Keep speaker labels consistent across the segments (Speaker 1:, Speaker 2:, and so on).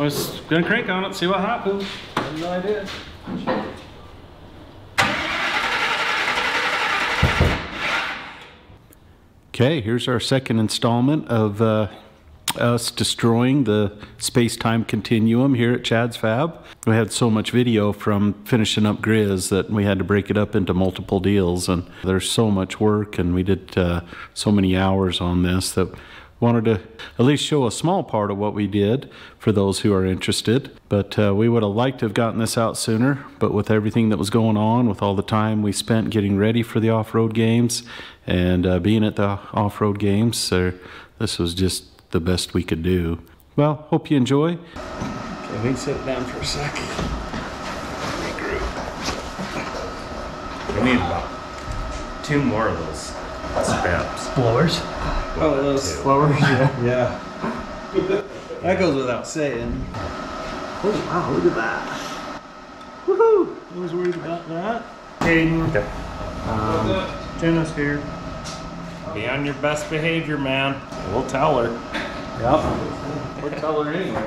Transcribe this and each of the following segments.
Speaker 1: I was gonna crank on it, see what happens. I have no idea. Okay, here's our second installment of uh, us destroying the space-time continuum here at Chad's Fab. We had so much video from finishing up Griz that we had to break it up into multiple deals, and there's so much work, and we did uh, so many hours on this that wanted to at least show a small part of what we did for those who are interested. But uh, we would have liked to have gotten this out sooner, but with everything that was going on, with all the time we spent getting ready for the off-road games and uh, being at the off-road games, this was just the best we could do. Well, hope you enjoy. Okay, we sit down for a sec.
Speaker 2: We need about two more of those steps.
Speaker 3: Blowers.
Speaker 1: Oh, those flowers, yeah. Yeah. that goes without saying. Oh, wow, look at that. Woohoo! I was worried about that.
Speaker 2: Hayden,
Speaker 1: Um, Jenna's here.
Speaker 2: be on your best behavior, man. We'll tell her.
Speaker 1: Yep. Or tell her anyway.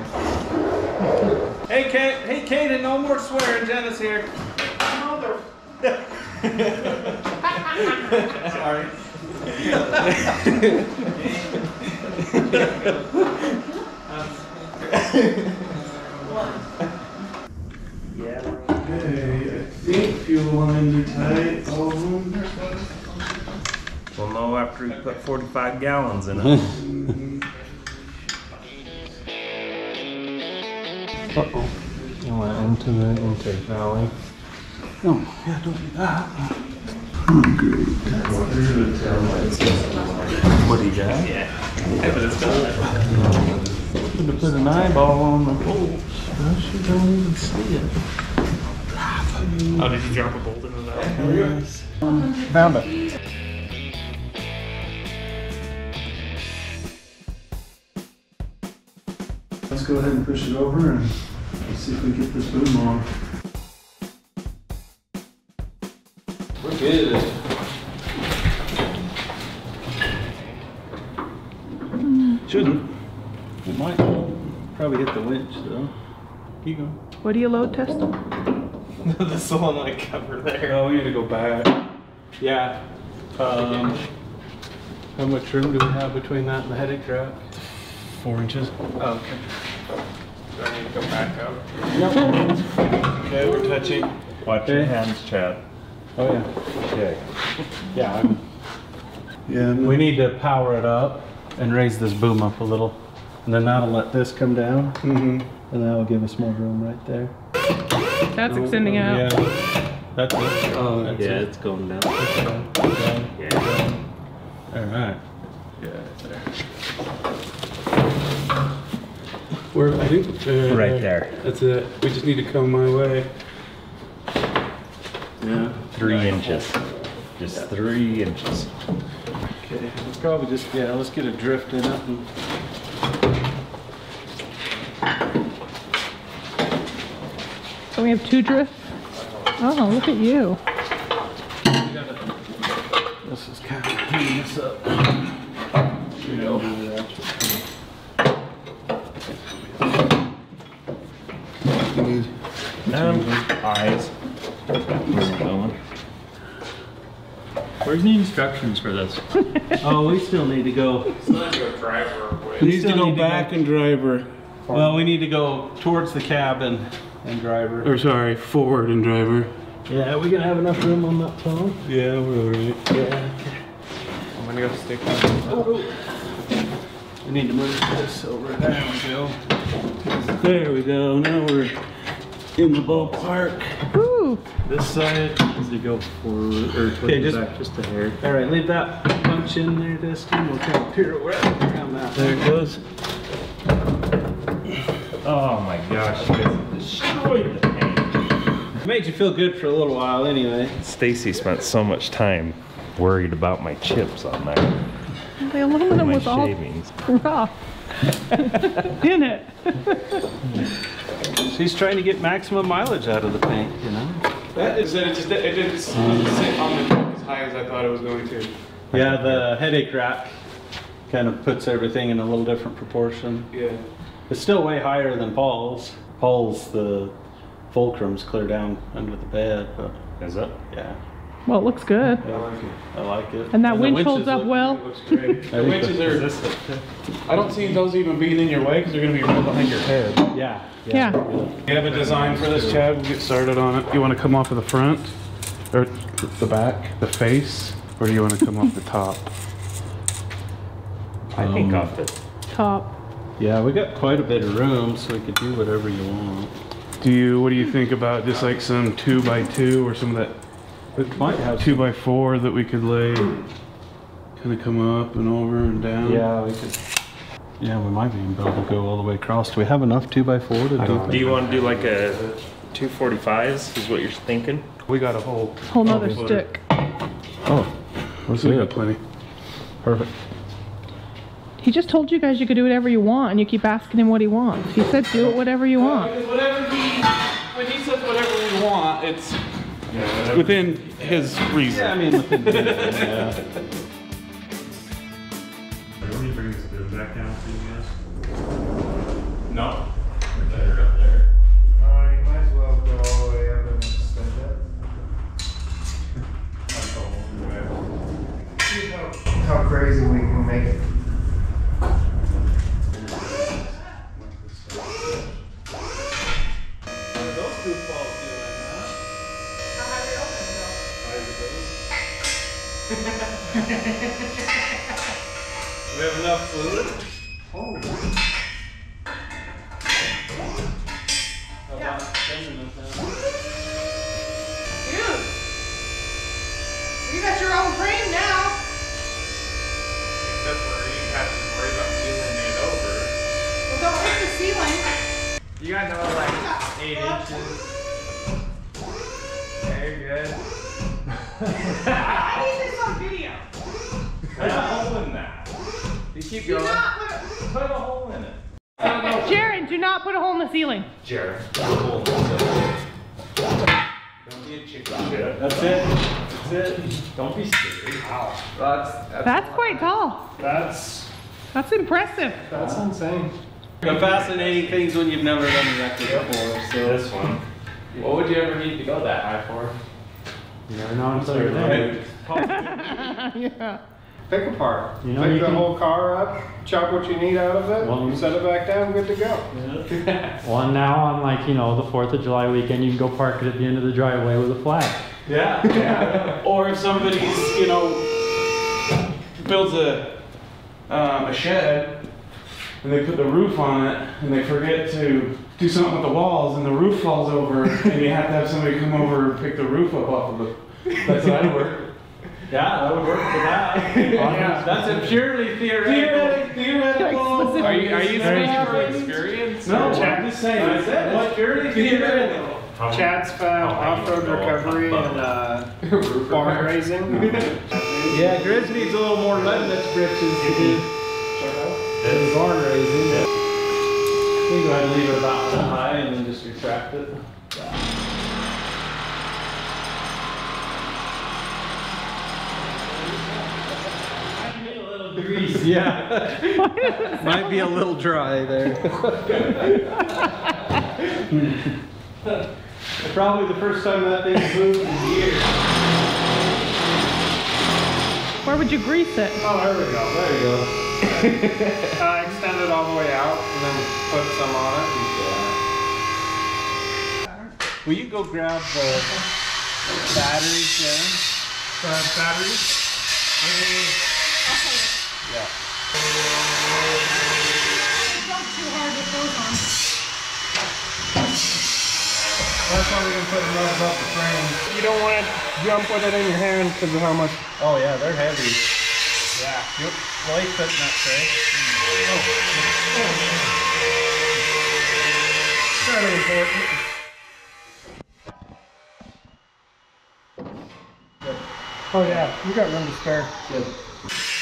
Speaker 1: Hey, Kate. Hey, Kate, no more swearing. Jenna's here. Mother. Sorry. Okay, I think fuel lines are tight, all of them.
Speaker 2: We'll know after we put 45 gallons in it.
Speaker 1: Uh-oh. You went into the intake valley. No, yeah, don't do that.
Speaker 2: What do you got?
Speaker 1: Could have put an eyeball on the bolts. Well, she don't even see it.
Speaker 3: Oh, did you drop a bolt into that?
Speaker 1: Yes. Found it. Let's go ahead and push it over and see if we get this boom on. Good. Shouldn't. It might probably hit the winch though. Keep going.
Speaker 4: What do you load test?
Speaker 3: the solenoid cover there.
Speaker 1: Oh, we need to go back. Yeah. Um, how much room do we have between that and the headache rack?
Speaker 3: Four inches.
Speaker 1: Oh, okay.
Speaker 3: Do I need to go back up?
Speaker 1: Okay, we're touching.
Speaker 2: Watch your hands, Chad.
Speaker 1: Oh, yeah.
Speaker 2: Okay.
Speaker 1: Yeah. I'm,
Speaker 5: Yeah,
Speaker 1: we need to power it up and raise this boom up a little. And then that'll let this come down.
Speaker 5: mm-hmm.
Speaker 1: And that'll give us more room right there.
Speaker 4: That's extending out.
Speaker 1: Yeah. That's it.
Speaker 5: Oh,
Speaker 1: That's
Speaker 2: Yeah,
Speaker 1: it.
Speaker 2: it's going down.
Speaker 1: Okay.
Speaker 2: Yeah.
Speaker 1: All right.
Speaker 5: yeah, there. Where I think uh,
Speaker 2: Right there.
Speaker 5: That's it. We just need to come my way.
Speaker 1: Yeah.
Speaker 2: Three inches. Just three inches.
Speaker 1: Okay. Let's probably just, yeah, let's get a drift in it. And,
Speaker 4: So we have two drifts? Oh, look at you.
Speaker 1: this is kind of heating this up. You know.
Speaker 5: You need.
Speaker 2: Um, eyes. Where's it going?
Speaker 3: Where's the instructions for this?
Speaker 1: Oh, we still need to go.
Speaker 5: He needs to
Speaker 1: still
Speaker 5: go
Speaker 1: need to go
Speaker 5: back and driver.
Speaker 1: Well, we need to go towards the cabin and driver.
Speaker 5: Or sorry, forward and driver.
Speaker 1: Yeah, are we gonna have enough room on that phone?
Speaker 5: Yeah, we're alright.
Speaker 1: Yeah.
Speaker 3: I'm gonna go stick on. Oh, oh.
Speaker 1: We need to move this over. There we go. There we go. Now we're in the ballpark.
Speaker 4: Woo!
Speaker 1: This side.
Speaker 3: Does it go forward or
Speaker 1: Okay, just-
Speaker 3: back just a hair?
Speaker 1: All right, leave that punch in there, Dustin. We'll kind of pirouette around that. There it goes.
Speaker 2: Oh my gosh, you guys destroyed the paint.
Speaker 1: Made you feel good for a little while anyway.
Speaker 2: Stacy spent so much time worried about my chips on there.
Speaker 4: The aluminum
Speaker 2: My
Speaker 4: was all
Speaker 2: shavings.
Speaker 4: rough. In it.
Speaker 1: She's trying to get maximum mileage out of the paint, you know?
Speaker 5: That is it. Just it didn't sit on the truck as high as I thought it was going to.
Speaker 1: Yeah, the headache rack kind of puts everything in a little different proportion.
Speaker 5: Yeah.
Speaker 1: It's still way higher than Paul's. Paul's the fulcrum's clear down under the bed, but
Speaker 2: Is it?
Speaker 1: yeah,
Speaker 4: Well, it looks good.
Speaker 1: I like it. I like it.
Speaker 4: And that
Speaker 1: the
Speaker 4: winch
Speaker 1: winches
Speaker 4: holds up
Speaker 1: look-
Speaker 4: well.
Speaker 5: Looks great. The
Speaker 1: I
Speaker 5: winches
Speaker 1: the-
Speaker 5: are. I don't see those even being in your way because they're going to be right behind your head.
Speaker 1: Yeah.
Speaker 4: Yeah.
Speaker 5: You have a design for this, Chad? We'll get started on it. You want to come off of the front, or the back, the face, or do you want to come off the top?
Speaker 2: I think um, off the
Speaker 4: Top.
Speaker 1: Yeah, we got quite a bit of room, so we could do whatever you want.
Speaker 5: Do you? What do you think about just like some two by two or some of that
Speaker 1: We might have
Speaker 5: two by four that we could lay, kind of come up and over and down?
Speaker 1: Yeah, we could. Yeah, we might even be able to go all the way across. Do we have enough two by four to do?
Speaker 2: Do you want to do like a 245s? Is what you're thinking?
Speaker 5: We got a whole.
Speaker 4: Whole nother
Speaker 5: Oh,
Speaker 4: stick.
Speaker 1: Oh, let's
Speaker 5: We
Speaker 1: do
Speaker 5: got plenty.
Speaker 1: Perfect.
Speaker 4: He just told you guys you could do whatever you want, and you keep asking him what he wants. He said do it whatever you want.
Speaker 5: Because whatever he, when he says whatever we want, it's within his reason.
Speaker 1: Yeah, I mean, within reason, yeah.
Speaker 6: Let me bring this boom back down for you guys.
Speaker 2: No.
Speaker 6: Better up there.
Speaker 7: Uh, you might as well go all the way up and extend it. See how, how crazy we
Speaker 1: That's, that's,
Speaker 6: That's
Speaker 4: quite tall.
Speaker 7: That's,
Speaker 4: That's impressive.
Speaker 7: that's insane.
Speaker 1: The fascinating things when you've never done a record before. So
Speaker 2: This one.
Speaker 6: what would you ever need to go that high for?
Speaker 8: You never know until you're there.
Speaker 4: yeah.
Speaker 7: Pick apart.
Speaker 8: You know,
Speaker 7: Pick
Speaker 8: you
Speaker 7: the
Speaker 8: can-
Speaker 7: whole car up, chop what you need out of it,
Speaker 8: Well, you-
Speaker 7: set it back down, good to go.
Speaker 8: Yeah. Well, now on like, you know, the 4th of July weekend, you can go park it at the end of the driveway with a flag.
Speaker 5: Yeah, yeah. or if somebody's, you know, builds a, um, a shed and they put the roof on it and they forget to do something with the walls and the roof falls over and you have to have somebody come over and pick the roof up off of it. That's how that work.
Speaker 1: yeah, that would work for that.
Speaker 5: Yeah.
Speaker 1: That's a purely theoretical.
Speaker 5: Theoretical.
Speaker 6: Are you, are you
Speaker 8: Very
Speaker 6: speaking from experience?
Speaker 5: No,
Speaker 6: or-
Speaker 5: I'm just saying. I said it's purely theoretical.
Speaker 7: Chad's Fab, off-road recovery and, uh, barn raising.
Speaker 1: Yeah, Griz needs a little more lead in its britches to do the barn raising. You can go ahead and leave it about that high and then just retract it. Grease, yeah. Might be a little dry there. Probably the first time that thing's moved in years.
Speaker 4: Where would you grease it?
Speaker 7: Oh, there we go.
Speaker 1: There you go.
Speaker 7: Uh, extend it all the way out and then put some on it. Yeah.
Speaker 1: Will you go grab the batteries there?
Speaker 7: The batteries?
Speaker 9: Jump too hard with those on.
Speaker 7: That's why we can put them right above the frame. You don't want to jump with it in your hand because of how much.
Speaker 1: Oh yeah, they're heavy. Yeah. Yep. Light fitting that tray.
Speaker 7: Fairly important. Oh yeah, you got room to spare.
Speaker 1: Good.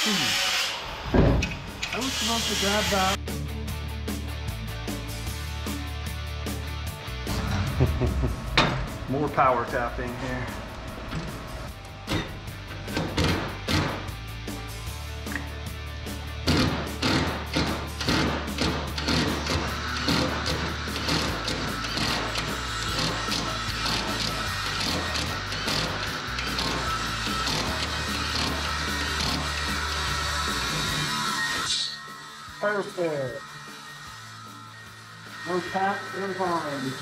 Speaker 7: I was supposed to grab that.
Speaker 1: More power tapping here.
Speaker 7: No harm.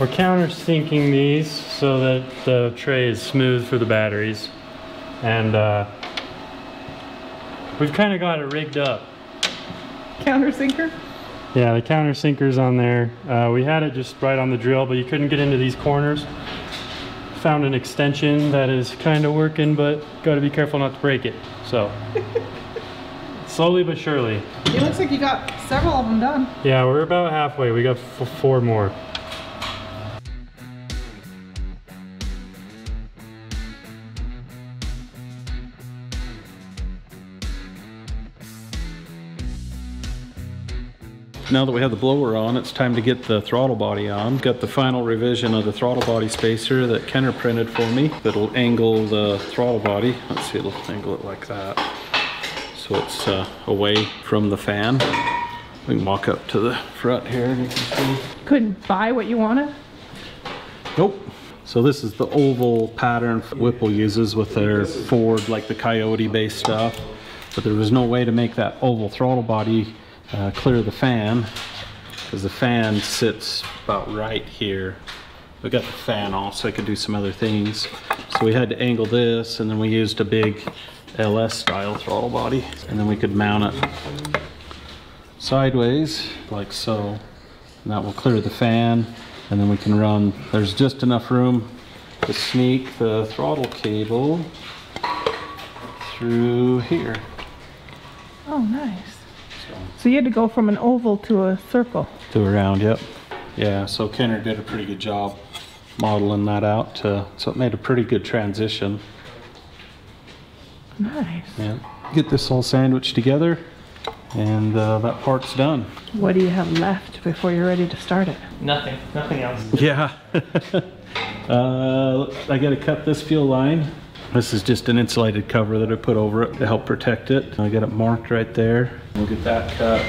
Speaker 8: We're countersinking these so that the tray is smooth for the batteries. And uh, we've kind of got it rigged up.
Speaker 4: Countersinker?
Speaker 8: Yeah, the countersinker's on there. Uh, we had it just right on the drill, but you couldn't get into these corners. Found an extension that is kind of working, but got to be careful not to break it. So, slowly but surely.
Speaker 4: It looks like you got several of them done.
Speaker 8: Yeah, we're about halfway. We got f- four more.
Speaker 1: Now that we have the blower on, it's time to get the throttle body on. Got the final revision of the throttle body spacer that Kenner printed for me that'll angle the throttle body. Let's see, it'll angle it like that. So it's uh, away from the fan. We can walk up to the front here and you can see.
Speaker 4: Couldn't buy what you wanted?
Speaker 1: Nope. So this is the oval pattern Whipple uses with their Ford, like the Coyote based stuff. But there was no way to make that oval throttle body uh, clear the fan because the fan sits about right here. We got the fan off so I could do some other things. So we had to angle this and then we used a big LS style throttle body and then we could mount it sideways like so. And that will clear the fan and then we can run, there's just enough room to sneak the throttle cable through here.
Speaker 4: Oh, nice. So you had to go from an oval to a circle.
Speaker 1: To a round, yep. Yeah, so Kenner did a pretty good job modeling that out. Uh, so it made a pretty good transition.
Speaker 4: Nice.
Speaker 1: Yeah. Get this all sandwiched together and uh, that part's done.
Speaker 4: What do you have left before you're ready to start it?
Speaker 3: Nothing. Nothing else.
Speaker 1: Yeah. uh, I gotta cut this fuel line. This is just an insulated cover that I put over it to help protect it. I got it marked right there. We'll get that cut,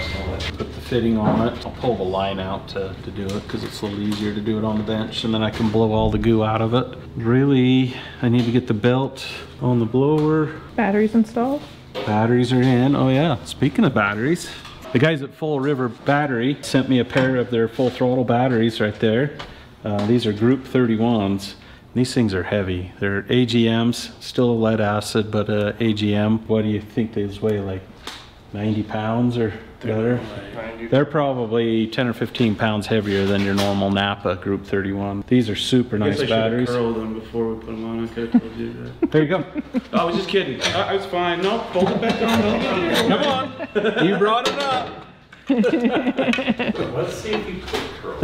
Speaker 1: put the fitting on it. I'll pull the line out to, to do it because it's a little easier to do it on the bench and then I can blow all the goo out of it. Really, I need to get the belt on the blower.
Speaker 4: Batteries installed?
Speaker 1: Batteries are in. Oh yeah, speaking of batteries, the guys at Fullriver Battery sent me a pair of their full throttle batteries right there. Uh, these are Group 31s. These things are heavy. They're AGMs, still a lead acid, but uh, AGM. What do you think these weigh? Like 90 pounds or better? They're probably 10 or 15 pounds heavier than your normal Napa Group 31. These are super nice batteries.
Speaker 5: I curled them before we put them on. I could have told you that.
Speaker 1: There you go.
Speaker 5: I was just kidding. I, I was fine. No, fold it back down.
Speaker 1: Come on. You brought it up.
Speaker 6: Let's see if you could curl.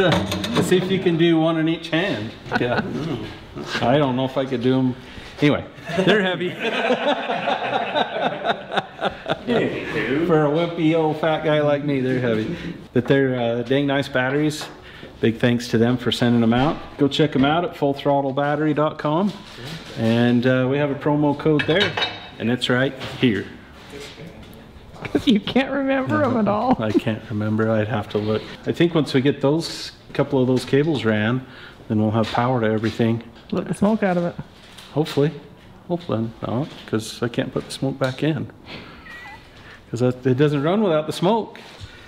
Speaker 1: Let's see if you can do one in each hand. Yeah. I don't know if I could do them. Anyway, they're heavy. For a wimpy old fat guy like me, they're heavy. But they're uh, dang nice batteries. Big thanks to them for sending them out. Go check them out at fullthrottlebattery.com. And uh, we have a promo code there, and it's right here.
Speaker 4: You can't remember them at all.
Speaker 1: I can't remember. I'd have to look. I think once we get those couple of those cables ran, then we'll have power to everything.
Speaker 4: Let the smoke out of it.
Speaker 1: Hopefully. Hopefully not, because I can't put the smoke back in. Because it doesn't run without the smoke.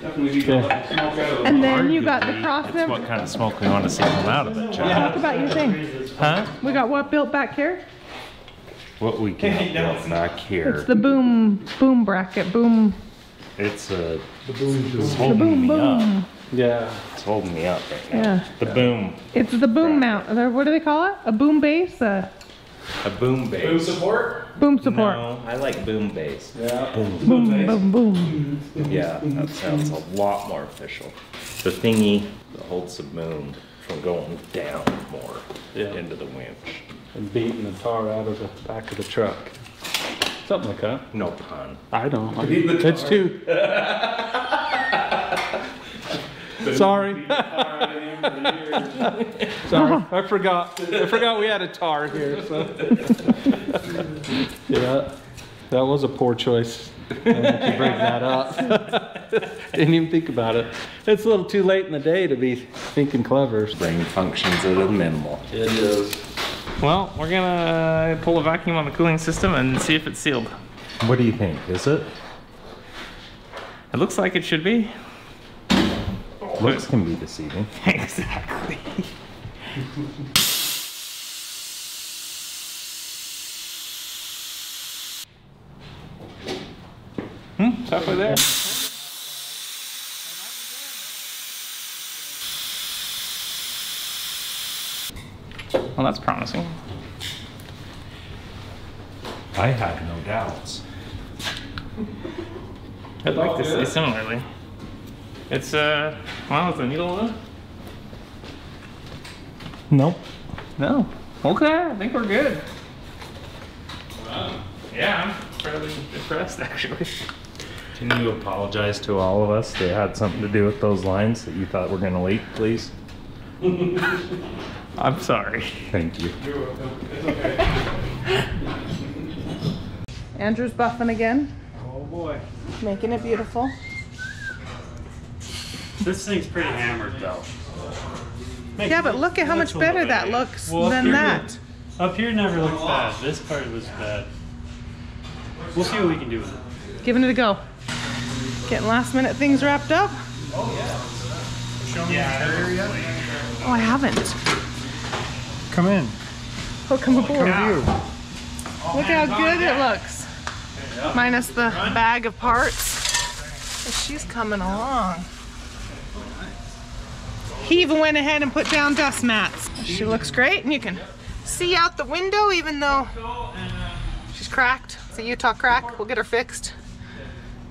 Speaker 5: Definitely be
Speaker 1: Okay.
Speaker 5: the smoke out of
Speaker 4: And then you got the cross
Speaker 2: It's
Speaker 4: member.
Speaker 2: what kind of smoke we want to see come out of it, Chad.
Speaker 4: Talk about your thing.
Speaker 2: Huh?
Speaker 4: We got what built back here?
Speaker 2: What we can build back
Speaker 4: It's the boom, boom bracket, boom,
Speaker 2: It's a. the It's
Speaker 4: the
Speaker 2: holding
Speaker 4: boom,
Speaker 2: me up.
Speaker 1: Yeah.
Speaker 2: It's holding me up right now.
Speaker 4: Yeah.
Speaker 2: The boom.
Speaker 4: It's the boom mount. There- What do they call it? A boom base? A
Speaker 2: A boom base.
Speaker 5: Boom support?
Speaker 4: boom support.
Speaker 2: No, I like boom base.
Speaker 5: Yeah.
Speaker 4: Boom, boom, boom.
Speaker 2: Yeah, that sounds a lot more official. The thingy that holds the boom from going down more
Speaker 1: Yeah.
Speaker 2: into the winch.
Speaker 1: And beating the tar out of the back of the truck. Something like that.
Speaker 2: No pun.
Speaker 1: I don't. I-
Speaker 5: Beating the
Speaker 1: It's too. Sorry. Sorry. I forgot. I forgot we had a tar here. So. yeah. That was a poor choice. I to bring that up. Didn't even think about it. It's a little too late in the day to be thinking clever.
Speaker 2: Brain functions at a minimal.
Speaker 1: It is.
Speaker 3: Well, we're gonna pull a vacuum on the cooling system and see if it's sealed.
Speaker 2: What do you think? Is it?
Speaker 3: It looks like it should be.
Speaker 2: Looks can be deceiving.
Speaker 3: exactly. hmm, halfway there. Well, that's promising.
Speaker 2: I have no doubts.
Speaker 3: I'd like to say similarly. It's uh, wow, it's a needle on?
Speaker 8: Nope.
Speaker 3: No. Okay, I think we're good. Yeah, I'm fairly impressed actually.
Speaker 2: Can you apologize to all of us that had something to do with those lines that you thought were gonna leak, please?
Speaker 3: I'm sorry.
Speaker 2: Thank you.
Speaker 4: Andrew's buffing again,
Speaker 8: Oh boy.
Speaker 4: making it beautiful.
Speaker 8: This thing's pretty hammered though.
Speaker 4: Yeah, but look at how much better that looks
Speaker 8: Well,
Speaker 4: than
Speaker 8: here
Speaker 4: that.
Speaker 8: look- Up here never looked bad. This part was bad. We'll see what we can do with it.
Speaker 4: Giving it a go. Getting last minute things wrapped up. Oh yeah. Show me yeah, the area. Oh, I haven't.
Speaker 7: Come in.
Speaker 4: Oh, come aboard.
Speaker 7: View.
Speaker 4: Look how good it looks. Minus the bag of parts. Oh, She's coming along. He even went ahead and put down dust mats. She looks great and you can see out the window even though she's cracked. It's a Utah crack. We'll get her fixed.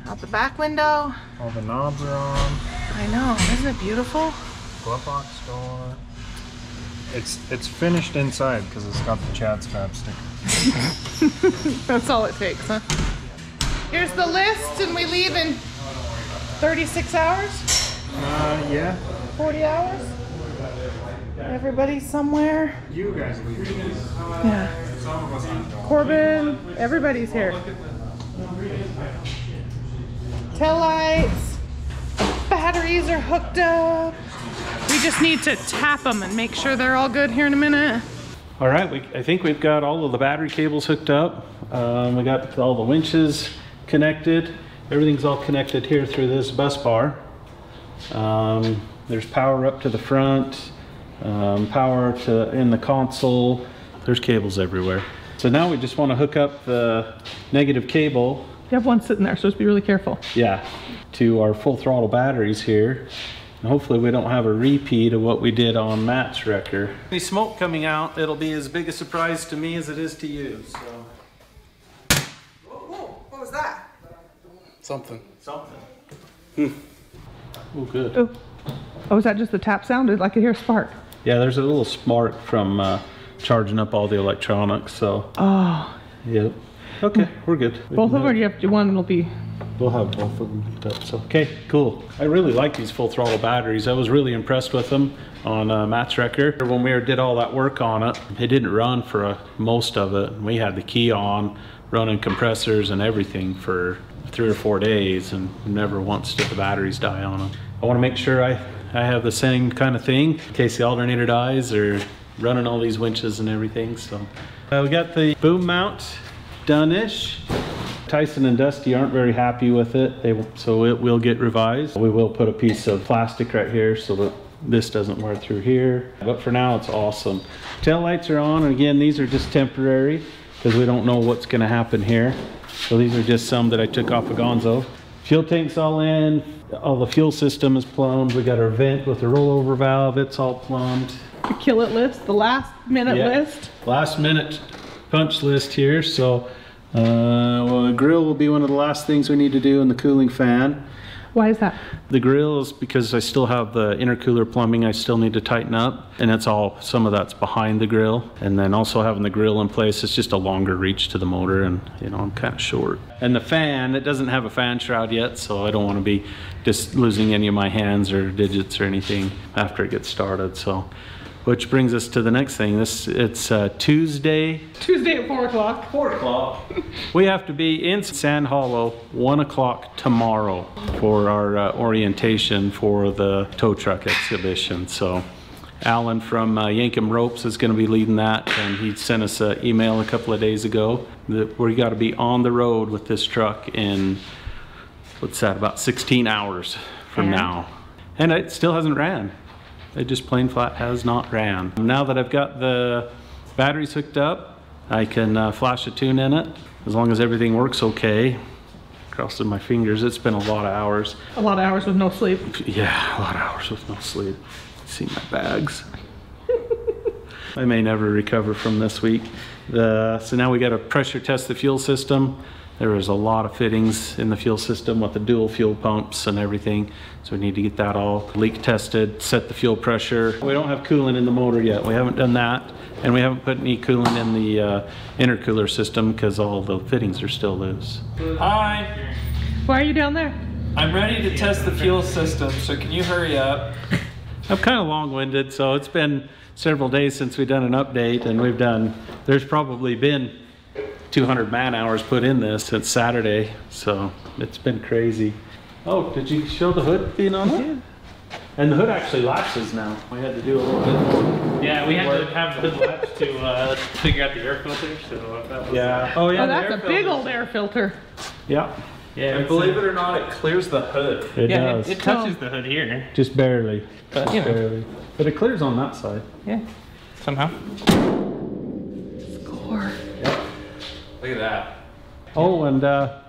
Speaker 4: Out the back window.
Speaker 7: All the knobs are on.
Speaker 4: I know, isn't it beautiful?
Speaker 7: Glove box still on it. It's it's finished inside because it's got the Chad's Fab sticker.
Speaker 4: That's all it takes, huh? Here's the list and we leave in 36 hours?
Speaker 7: Uh, yeah.
Speaker 4: 40 hours? Everybody somewhere?
Speaker 7: You guys leave.
Speaker 4: Yeah. Corbin, everybody's here. Tail lights, batteries are hooked up. We just need to tap them and make sure they're all good here in a minute.
Speaker 1: All right, we, I think we've got all of the battery cables hooked up. Um, we got all the winches connected. Everything's all connected here through this bus bar. Um, there's power up to the front, um, power to in the console. There's cables everywhere. So now we just want to hook up the negative cable,
Speaker 4: You have one sitting there, so just be really careful.
Speaker 1: yeah, to our full throttle batteries here. And hopefully we don't have a repeat of what we did on Matt's wrecker. Any smoke coming out, it'll be as big a surprise to me as it is to you, so.
Speaker 4: What was that?
Speaker 1: Something. Something. Oh, good.
Speaker 4: Oh. Oh, is that just the tap sound? I could hear a spark.
Speaker 1: Yeah, there's a little spark from uh, charging up all the electronics, so.
Speaker 4: Oh.
Speaker 1: Yep. Okay, we're good. We
Speaker 4: Both of them, or do you have to, one will be,
Speaker 1: We'll have both of them hooked up, so. Okay, cool. I really like these full throttle batteries. I was really impressed with them on uh, Matt's wrecker. When we did all that work on it, it didn't run for uh, most of it. We had the key on, running compressors and everything for three or four days and never once did the batteries die on them. I want to make sure I, I have the same kind of thing in case the alternator dies or running all these winches and everything, so. Uh, we got the boom mount done-ish. Tyson and Dusty aren't very happy with it, they, so it will get revised. We will put a piece of plastic right here so that this doesn't wear through here. But for now, it's awesome. Tail lights are on, and again, these are just temporary because we don't know what's gonna happen here. So these are just some that I took off of Gonzo. Fuel tank's all in, all the fuel system is plumbed. We got our vent with the rollover valve, it's all plumbed.
Speaker 4: the kill it list, the last minute
Speaker 1: Yeah.
Speaker 4: list.
Speaker 1: Last minute punch list here, so uh, well, the grill will be one of the last things we need to do and the cooling fan.
Speaker 4: Why is that?
Speaker 1: The grill is because I still have the intercooler plumbing I still need to tighten up and that's all, some of that's behind the grill. And then also having the grill in place, it's just a longer reach to the motor and you know, I'm kind of short. And the fan, it doesn't have a fan shroud yet, so I don't want to be just losing any of my hands or digits or anything after it gets started, so. Which brings us to the next thing. This, it's uh, Tuesday,
Speaker 4: Tuesday at four o'clock.
Speaker 1: Four o'clock. We have to be in Sand Hollow, one o'clock tomorrow for our uh, orientation for the tow truck exhibition. So Alan from uh, Yankum Ropes is going to be leading that, and he sent us an email a couple of days ago that we got to be on the road with this truck in what's that about 16 hours from
Speaker 4: And?
Speaker 1: now, and it still hasn't ran. It just plain flat has not ran. Now that I've got the batteries hooked up, I can uh, flash a tune in it as long as everything works okay. Crossing my fingers. It's been a lot of hours.
Speaker 4: A lot of hours with no sleep.
Speaker 1: Yeah, a lot of hours with no sleep. See my bags. I may never recover from this week. The, so now we got to pressure test the fuel system. There was a lot of fittings in the fuel system with the dual fuel pumps and everything. So we need to get that all leak tested, set the fuel pressure. We don't have coolant in the motor yet. We haven't done that. And we haven't put any coolant in the uh, intercooler system because all the fittings are still loose.
Speaker 10: Hi,
Speaker 4: Why are you down there?
Speaker 10: I'm ready to test the fuel system, so can you hurry up?
Speaker 1: I'm kind of long-winded, so it's been several days since we've done an update, and we've done, there's probably been 200 man-hours put in this since Saturday, so it's been crazy. Oh, did you show the hood being on it? And the hood actually latches now. We had to do a little bit more.
Speaker 3: Yeah, we had to have the hood latch to uh, figure out the air filter, so that was...
Speaker 1: Yeah. Oh, yeah.
Speaker 4: Oh, that's a big old air filter.
Speaker 1: Yeah,
Speaker 3: Yeah,
Speaker 10: And believe it or not, it clears the hood.
Speaker 1: it
Speaker 3: yeah,
Speaker 1: does.
Speaker 3: it, it touches the hood here,
Speaker 1: Just barely.
Speaker 3: but you know,
Speaker 1: Barely. But it clears on that side.
Speaker 3: yeah, somehow.
Speaker 10: Look at that.
Speaker 1: Oh, and uh,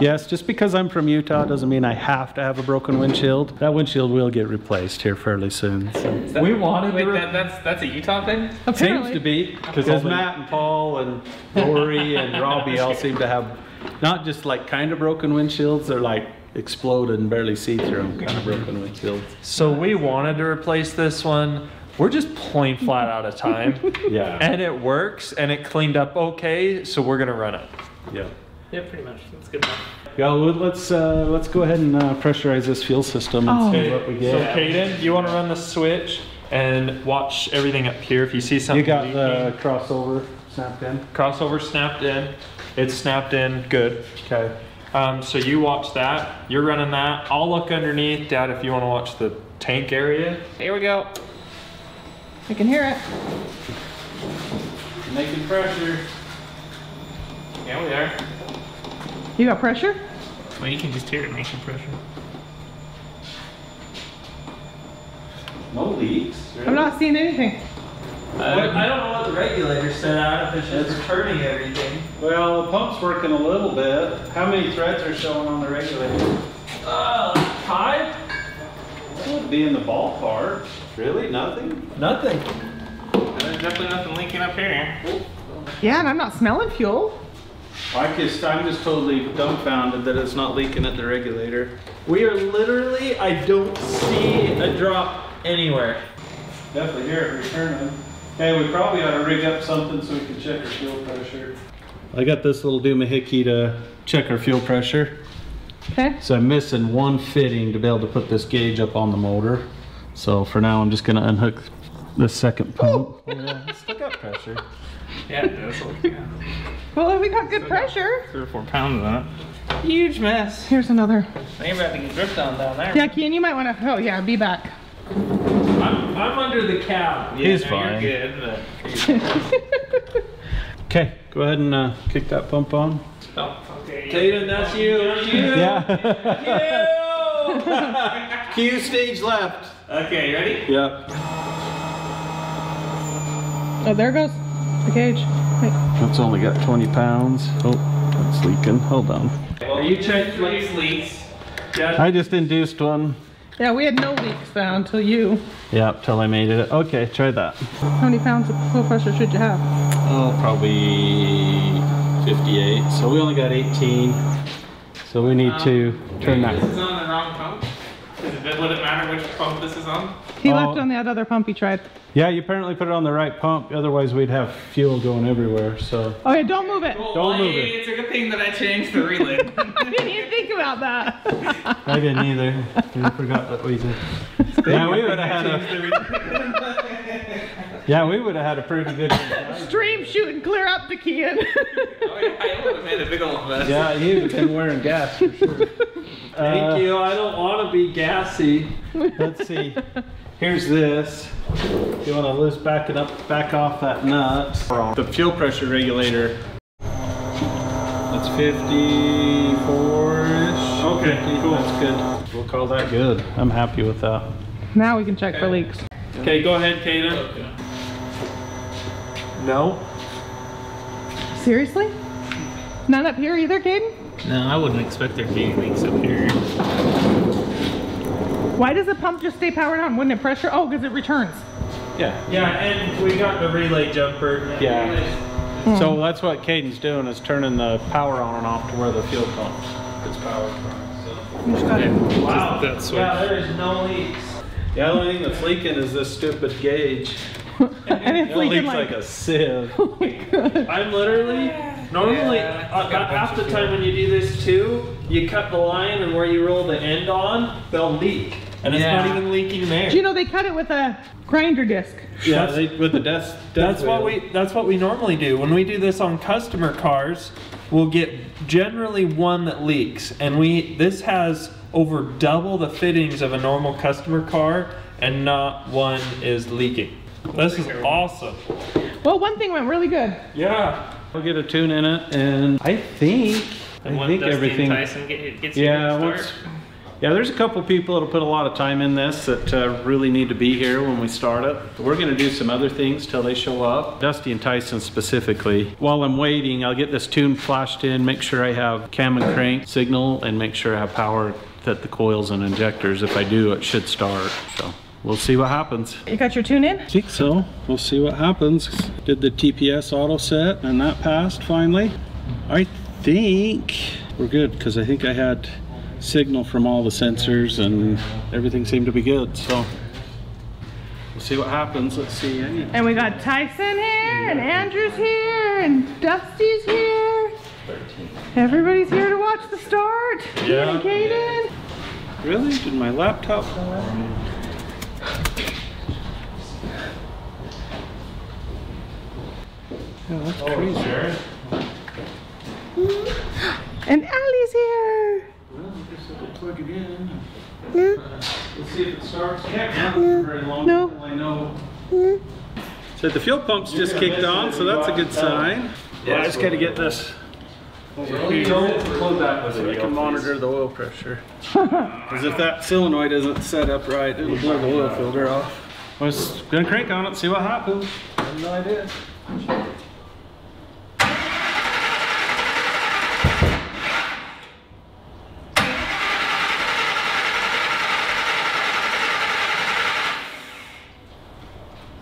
Speaker 1: yes, just because I'm from Utah doesn't mean I have to have a broken windshield. That windshield will get replaced here fairly soon. So.
Speaker 10: We wanted
Speaker 3: Wait,
Speaker 10: to.
Speaker 3: that, that's that's a Utah thing.
Speaker 1: Seems
Speaker 4: Apparently.
Speaker 1: to be, because
Speaker 10: the-
Speaker 1: Matt and Paul and Lori and Robbie all seem to have not just like kind of broken windshields, they're like exploded and barely see through them kind of broken windshields.
Speaker 10: So we wanted to replace this one. We're just plain flat out of time.
Speaker 1: Yeah.
Speaker 10: And it works and it cleaned up okay, so we're gonna run it.
Speaker 1: Yeah.
Speaker 3: Yeah, pretty much. That's good enough.
Speaker 1: Yeah, well, let's uh, let's go ahead and uh, pressurize this fuel system and see
Speaker 4: Oh.
Speaker 1: what we get.
Speaker 10: So
Speaker 1: get.
Speaker 10: Caden, you wanna run the switch and watch everything up here. If you see something
Speaker 1: You got
Speaker 10: leaking,
Speaker 1: the crossover snapped in.
Speaker 10: crossover snapped in. It's snapped in, good.
Speaker 1: Okay.
Speaker 10: Um, so you watch that. You're running that. I'll look underneath, Dad, if you want to watch the tank area.
Speaker 3: Here we go.
Speaker 4: You can hear it.
Speaker 1: Making pressure.
Speaker 3: Yeah, we are.
Speaker 4: You got pressure?
Speaker 3: Well, you can just hear it making pressure.
Speaker 1: No leaks.
Speaker 4: I'm not seeing anything.
Speaker 10: I don't know what the regulator said out if it's just returning everything.
Speaker 1: Well, the pump's working a little bit. How many threads are showing on the regulator?
Speaker 10: Uh, five?
Speaker 1: That would be in the ballpark. Really? Nothing?
Speaker 10: Nothing.
Speaker 3: There's definitely nothing leaking up here.
Speaker 4: Yeah, and I'm not smelling fuel.
Speaker 1: I just, I'm just totally dumbfounded that it's not leaking at the regulator.
Speaker 10: We are literally, I don't see a drop anywhere.
Speaker 1: Definitely hear it returning. Hey, we probably ought to rig up something so we can check our fuel pressure. I got this little doohickey to check our fuel pressure.
Speaker 4: Okay.
Speaker 1: So I'm missing one fitting to be able to put this gauge up on the motor. So for now, I'm just gonna unhook the second pump.
Speaker 10: Yeah, it's still got pressure.
Speaker 3: Yeah, it does. Yeah.
Speaker 4: Well, we got good pressure.
Speaker 3: Three or four pounds on it. Huge mess.
Speaker 4: Here's another.
Speaker 3: I ain't about to get dripped on down there.
Speaker 4: Yeah, Kian, you might want to. Oh, yeah, be back.
Speaker 10: I'm, I'm under the cab.
Speaker 3: Yeah,
Speaker 1: He's
Speaker 3: no,
Speaker 1: fine.
Speaker 3: You're good, but
Speaker 1: Okay, go ahead and uh, kick that pump on.
Speaker 3: oh, okay.
Speaker 10: That's you. You.
Speaker 1: Yeah.
Speaker 10: You.
Speaker 1: Cue stage left.
Speaker 3: Okay, you ready?
Speaker 1: Yep.
Speaker 4: Oh, there goes the cage. Wait.
Speaker 1: That's only got 20 pounds. Oh, it's leaking. Hold on.
Speaker 3: Well, you checked these leaks.
Speaker 1: I just induced one.
Speaker 4: Yeah, we had no leaks found till you.
Speaker 1: Yep, till I made it. Okay, try that.
Speaker 4: How many pounds of fuel pressure should you have?
Speaker 1: Oh, probably 58. So we only got 18. So we need to um, turn that.
Speaker 3: This
Speaker 1: that.
Speaker 3: is on the wrong pump. Does it, would it matter which pump this is on?
Speaker 4: He
Speaker 1: Oh.
Speaker 4: left on that other pump he tried.
Speaker 1: Yeah, you apparently put it on the right pump. Otherwise, we'd have fuel going everywhere. So
Speaker 4: Oh, yeah, don't move it.
Speaker 1: Don't move it.
Speaker 3: It's a good thing that I changed the relay.
Speaker 4: I didn't even think about that.
Speaker 1: I didn't either. I forgot that we did. Yeah, we would have had a. Yeah, we would have had a pretty good.
Speaker 4: Stream shooting clear up to Kian.
Speaker 3: oh, yeah, I would have made a big old mess.
Speaker 1: Yeah, you'd have been wearing gas for sure.
Speaker 10: Thank
Speaker 1: Uh,
Speaker 10: you. I don't want to be gassy.
Speaker 1: Let's see. Here's this. If you want to loose back it up, back off that nut. The fuel pressure regulator. That's 54-ish.
Speaker 10: Okay, cool.
Speaker 1: That's good. We'll call that good. I'm happy with that.
Speaker 4: Now we can check for leaks.
Speaker 10: Okay, go ahead, Kaden. No.
Speaker 4: Seriously? None up here either, Caden?
Speaker 10: No, I wouldn't expect there to be any leaks up here.
Speaker 4: Why does the pump just stay powered on? Wouldn't it pressure? Oh, because it returns.
Speaker 1: Yeah.
Speaker 10: Yeah, and we got the relay jumper.
Speaker 1: Yeah. Hmm. So that's what Caden's doing is turning the power on and off to where the fuel pump gets powered from.
Speaker 4: You just got it.
Speaker 10: Wow.
Speaker 2: that switch.
Speaker 10: Yeah, there is no leaks.
Speaker 1: The only thing that's leaking is this stupid gauge.
Speaker 4: and it's
Speaker 1: It leaks
Speaker 4: like,
Speaker 1: like a sieve.
Speaker 4: oh my god.
Speaker 10: I'm literally normally uh, half the time when you do this too, you cut the line and where you roll the end on, they'll leak, and it's not even leaking there.
Speaker 4: Do you know they cut it with a grinder disc?
Speaker 1: Yeah, they, with the death.
Speaker 10: That's what we that's what we normally do. When we do this on customer cars, we'll get generally one that leaks. And we this has over double the fittings of a normal customer car and not one is leaking. This is awesome.
Speaker 4: Well, one thing went really good.
Speaker 10: Yeah.
Speaker 1: We'll get a tune in it, and I think
Speaker 10: And
Speaker 1: I think
Speaker 10: Dusty
Speaker 1: everything.
Speaker 10: and Tyson get, gets
Speaker 1: Yeah,
Speaker 10: you
Speaker 1: once,
Speaker 10: start.
Speaker 1: yeah. There's a couple people that'll put a lot of time in this that uh, really need to be here when we start it. We're gonna do some other things till they show up. Dusty and Tyson specifically. While I'm waiting, I'll get this tune flashed in, make sure I have cam and crank signal, and make sure I have power at the coils and injectors. If I do, it should start. So we'll see what happens.
Speaker 4: You got your tune in?
Speaker 1: I think so. We'll see what happens. Did the TPS auto set and that passed finally. I think we're good because I think I had signal from all the sensors and everything seemed to be good. So we'll see what happens. Let's see. Eh?
Speaker 4: And we got Tyson here, and Andrew's here, and Dusty's here. Everybody's here to watch the start.
Speaker 1: Yeah.
Speaker 4: And Caden.
Speaker 1: Really? Did my laptop? Yeah, that's oh, crazy.
Speaker 4: And Allie's here.
Speaker 1: Well, I guess I could plug it in. Let's see if it starts. Can't run very long
Speaker 4: No.
Speaker 1: I know. So the fuel pump's just kicked on, so that's a good sign. Yeah, I just gotta get this. Close that so I can monitor the oil pressure. Because if that solenoid isn't set up right, it'll blow the oil filter off. I was gonna crank on it, see what happens. I have no idea.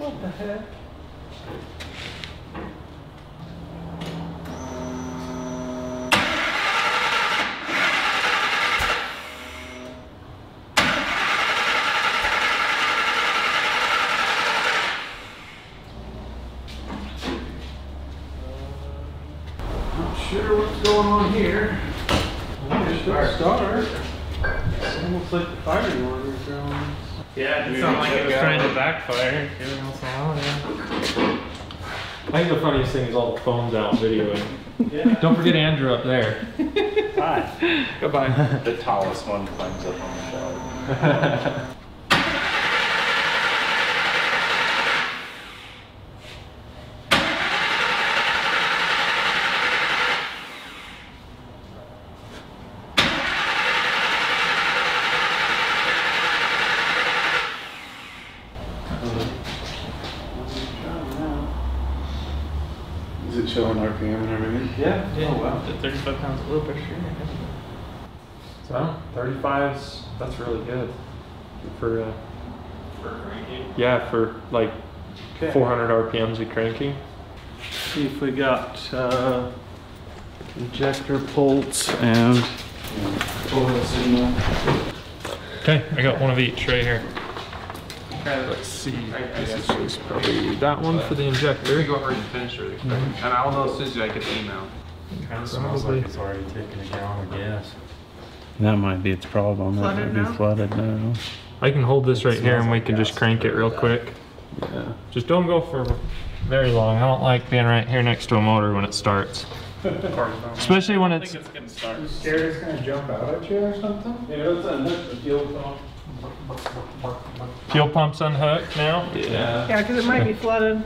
Speaker 1: What the heck? Not sure what's going on here. It should start. It's almost like the firing order's going.
Speaker 10: Yeah, it sounded like it was trying to backfire. Every once in a while, yeah. I think the funniest thing is all the phones out videoing. Don't forget Andrew up there.
Speaker 11: Hi.
Speaker 10: Goodbye.
Speaker 11: The tallest one climbs up on the shelf.
Speaker 5: Is it showing RPM and everything?
Speaker 10: Yeah. Oh wow. The 35 pounds of oil pressure. So 35s. That's really good for. Uh, for cranking. Yeah, for like 400 RPMs of cranking.
Speaker 1: See if we got uh, injector bolts and oil signal.
Speaker 2: Okay, I got one of each right here. Let's see. This is probably that one for the injector.
Speaker 12: Go over and finish really quick. And I'll know as soon as I get the email.
Speaker 13: Kind of smells like it's already taken a gallon of gas.
Speaker 1: That might be its problem. It
Speaker 4: Flooded
Speaker 1: might be
Speaker 4: now?
Speaker 1: flooded now.
Speaker 2: I can hold this right here and we can just crank it real quick.
Speaker 1: Yeah.
Speaker 2: Just don't go for very long. I don't like being right here next to a motor when it starts. Especially when it's
Speaker 10: It's gonna start.
Speaker 12: Scared it's gonna jump out at you or something?
Speaker 1: Yeah, it's a the fuel pump.
Speaker 10: Fuel pump's unhooked now?
Speaker 2: Yeah.
Speaker 4: Yeah, because it might be flooded.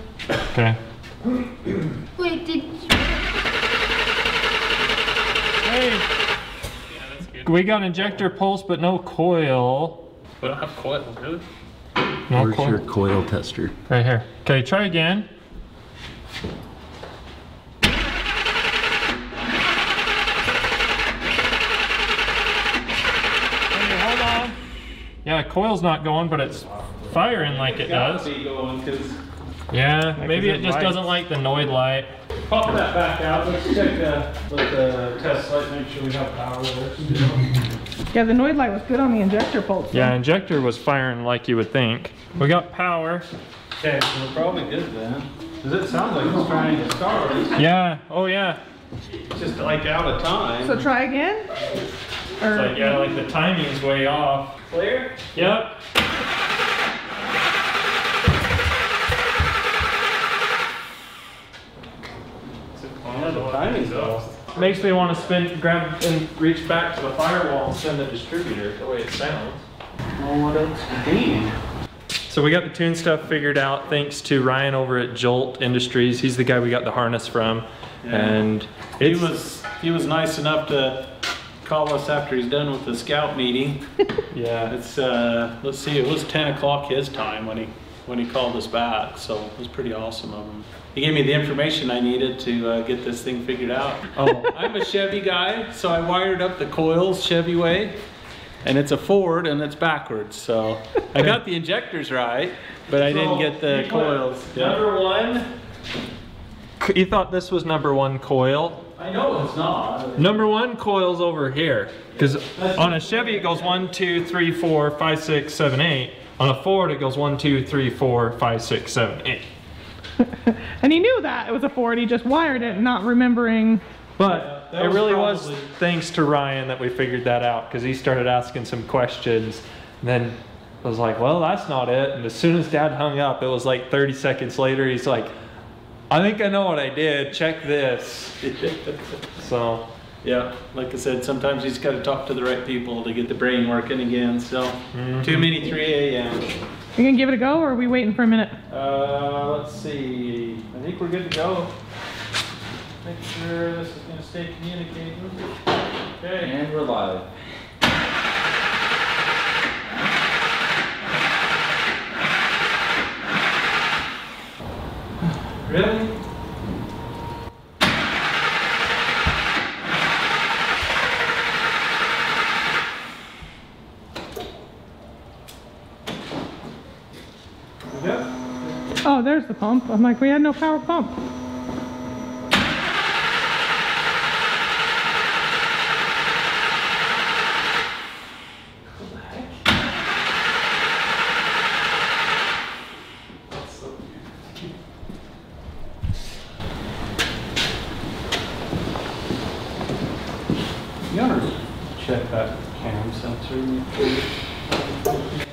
Speaker 10: Okay.
Speaker 14: Wait, did
Speaker 10: We got injector pulse, but no coil.
Speaker 3: We don't have coils, really?
Speaker 10: No
Speaker 1: Where's
Speaker 10: coil.
Speaker 1: your coil tester?
Speaker 10: Right here. Okay, try again. Hey, hold on. Yeah, coil's not going, but it's firing like it does.
Speaker 5: be going
Speaker 10: Yeah, maybe it
Speaker 8: it
Speaker 10: just doesn't like the Noid light.
Speaker 5: Pop that back out. Let's check the, let the test light, make sure we have power there.
Speaker 4: Yeah, the Noid light was good on the injector pulse.
Speaker 10: Yeah, injector was firing like you would think. We got power.
Speaker 5: Okay, so we're probably good then. Does it sound like it's trying to start?
Speaker 10: Yeah, oh yeah.
Speaker 5: It's just like out of time.
Speaker 4: So try again? Or,
Speaker 10: It's like, yeah, like the timing's way off.
Speaker 5: Clear?
Speaker 10: Yep.
Speaker 5: Yeah, the timing's off.
Speaker 10: Makes me want to spin, grab and reach back to the firewall and send the distributor the way it sounds.
Speaker 5: Well, what else do you?
Speaker 10: So we got the tune stuff figured out thanks to Ryan over at Jolt Industries. He's the guy we got the harness from. And
Speaker 1: He was, he was nice enough to call us after he's done with the scout meeting.
Speaker 10: yeah,
Speaker 1: It's, uh, let's see, it was ten o'clock his time when he, when he called us back, so it was pretty awesome of him. He gave me the information I needed to, uh, get this thing figured out.
Speaker 10: Oh.
Speaker 1: I'm a Chevy guy, so I wired up the coils Chevy way, and it's a Ford and it's backwards, so I got the injectors right, but I didn't get the coils. Yeah.
Speaker 10: Number one. You thought this was number one coil.
Speaker 1: I know it's not.
Speaker 10: Number one coil's over here. Because on a Chevy it goes one, two, three, four, five, six, seven, eight. On a Ford it goes one, two, three, four, five, six, seven, eight.
Speaker 4: and he knew that it was a Ford. He just wired it, not remembering.
Speaker 10: But
Speaker 1: that
Speaker 10: it
Speaker 1: was
Speaker 10: really was thanks to Ryan that we figured that out because he started asking some questions. And then I was like, well, that's not it. And as soon as dad hung up, it was like 30 seconds later, he's like, I think I know what I did. Check this. So,
Speaker 1: Yeah, like I said, sometimes you just gotta talk to the right people to get the brain working again, so. Too many three AM.
Speaker 4: You gonna give it a go, or are we waiting for a minute?
Speaker 1: Uh, let's see, I think we're good to go. Make sure this is gonna stay communicating. Okay.
Speaker 2: And we're live.
Speaker 1: Really?
Speaker 4: Oh, there's the pump. I'm like, we had no power pump.
Speaker 1: You wanna check that cam sensor,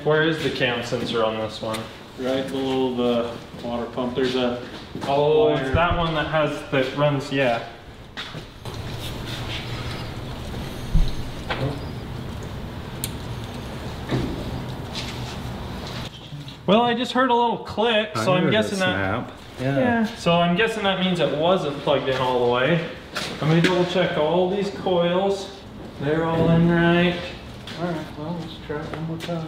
Speaker 10: where is the cam sensor on this one?
Speaker 1: Right below the water pump, there's a.
Speaker 10: Oh,
Speaker 1: wire.
Speaker 10: it's that one that has, that runs, yeah. Well, I just heard a little click, so I'm guessing that.
Speaker 4: Yeah.
Speaker 10: So I'm guessing that means it wasn't plugged in all the way. Let me double check all these coils. They're all in right.
Speaker 1: Alright, well, let's try it one more time.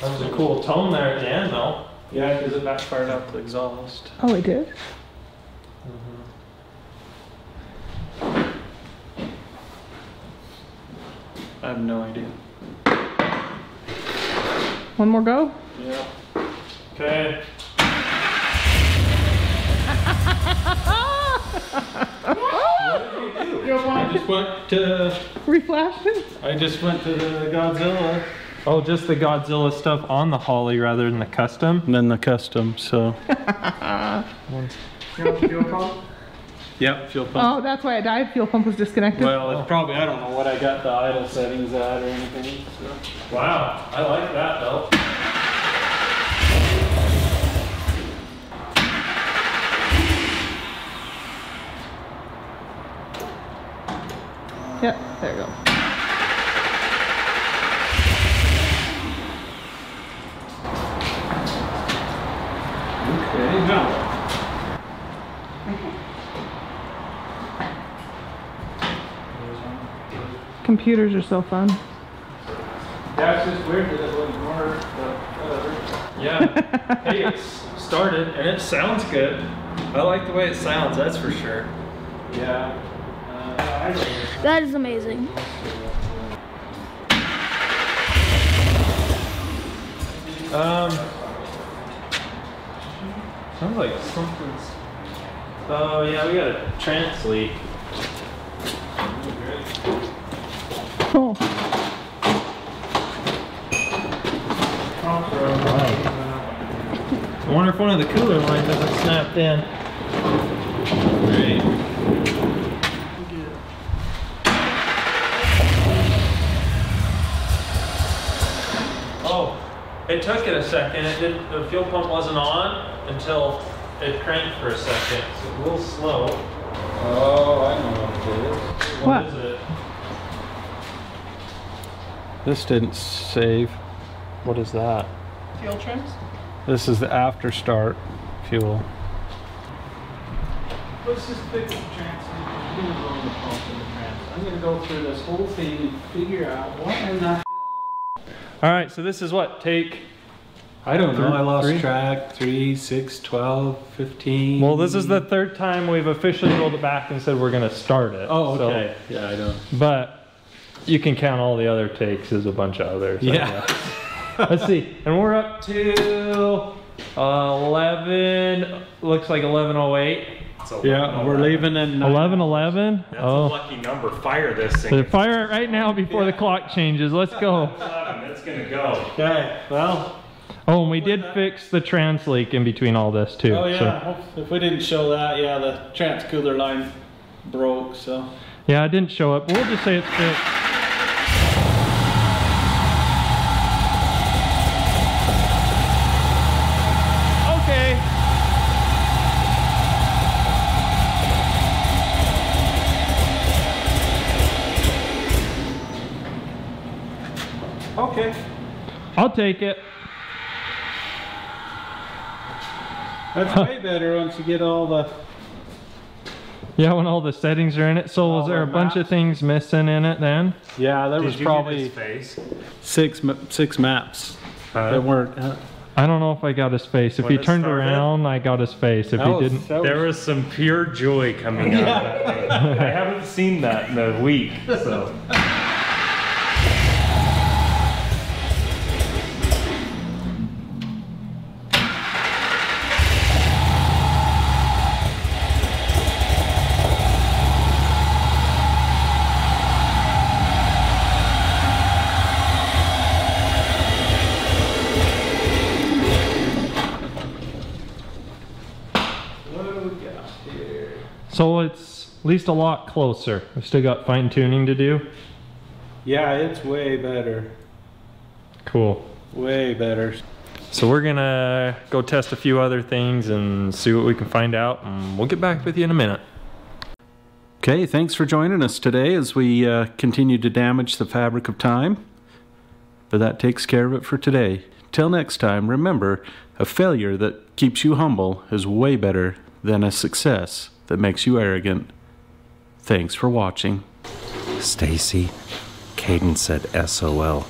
Speaker 10: That was a cool tone there at the end though.
Speaker 1: Yeah, because it backfired out the exhaust.
Speaker 4: Oh, it did. Mm-hmm.
Speaker 1: I have no idea.
Speaker 4: One more go.
Speaker 1: Yeah.
Speaker 10: Okay. What did you do?
Speaker 1: I just went to,
Speaker 4: Reflashing.
Speaker 1: I just went to the Godzilla.
Speaker 10: Oh, just the Godzilla stuff on the Holley rather than the custom?
Speaker 1: And then the custom, so. Yep, fuel pump.
Speaker 4: Oh, that's why it died. Fuel pump was disconnected.
Speaker 1: Well, it's probably, I don't know what I got the idle settings at or anything, so.
Speaker 10: Wow, I like that though.
Speaker 4: Yep, there you go.
Speaker 1: Okay, now.
Speaker 4: Computers are so fun.
Speaker 10: Yeah, it's just weird that it wouldn't work, but whatever. Yeah. hey, it's started and it sounds good. I like the way it sounds, that's for sure. Yeah. Uh,
Speaker 14: That is amazing.
Speaker 10: Um, sounds like something's. Oh yeah, we got a trans leak.
Speaker 4: Oh,
Speaker 10: I wonder if one of the cooler lines hasn't snapped in. Great. Oh, it took it a second. It did. The fuel pump wasn't on until it cranked for a second. So a little slow.
Speaker 1: Oh, I know what it is.
Speaker 4: What?
Speaker 10: is it?
Speaker 1: This didn't save.
Speaker 10: What is that?
Speaker 4: fuel trims?
Speaker 1: This is the after start fuel.
Speaker 5: Let's just fix the transmission. I'm gonna go on the pump and the trans. I'm gonna go through this whole thing and figure out what in the
Speaker 10: All right, so this is what take.
Speaker 1: I don't know, I lost
Speaker 10: Three?
Speaker 1: track. Three, six, 12, 15.
Speaker 10: Well, this is the third time we've officially rolled it back and said we're going to start it.
Speaker 1: Oh,
Speaker 10: So-
Speaker 1: okay. yeah, I don't.
Speaker 10: but you can count all the other takes as a bunch of others.
Speaker 1: Yeah.
Speaker 10: Let's see, and we're up to uh, 11. Looks like 1108.
Speaker 1: Yeah, we're leaving in. uh,
Speaker 10: 1111.
Speaker 2: That's
Speaker 10: Oh,
Speaker 2: a lucky number. Fire this
Speaker 10: so
Speaker 2: thing.
Speaker 10: fire it right now before the clock changes. Let's go.
Speaker 2: It's gonna go.
Speaker 1: Okay, well,
Speaker 10: Oh, and we did fix the trans leak in between all this too.
Speaker 1: oh
Speaker 10: so-
Speaker 1: yeah, if we didn't show that, yeah, the trans cooler line broke, so.
Speaker 10: Yeah, I didn't show up. We'll just say it's fixed. Okay.
Speaker 1: Okay.
Speaker 10: I'll take it.
Speaker 1: That's way better once you get all the,
Speaker 10: Yeah, when all the settings are in it. So was there a
Speaker 1: the
Speaker 10: bunch of things missing in it then?
Speaker 1: yeah, there
Speaker 2: Did
Speaker 1: was probably
Speaker 2: his face?
Speaker 1: six, six maps that weren't. uh,
Speaker 10: I don't know if I got his face. If
Speaker 2: When
Speaker 10: he turned
Speaker 2: started?
Speaker 10: around, I got his face. If
Speaker 1: that
Speaker 10: he
Speaker 1: was-
Speaker 10: didn't,
Speaker 1: was-
Speaker 2: There was some pure joy coming out of that thing. I haven't seen that in a week, so.
Speaker 10: So it's at least a lot closer. We still got fine tuning to do.
Speaker 1: Yeah, it's way better.
Speaker 10: Cool.
Speaker 1: Way better.
Speaker 10: So we're gonna go test a few other things and see what we can find out, and we'll get back with you in a minute.
Speaker 1: Okay, thanks for joining us today as we uh, continue to damage the fabric of time. But that takes care of it for today. Till next time, remember a failure that keeps you humble is way better than a success that makes you arrogant. Thanks for watching.
Speaker 15: Stacy, Caden said SOL.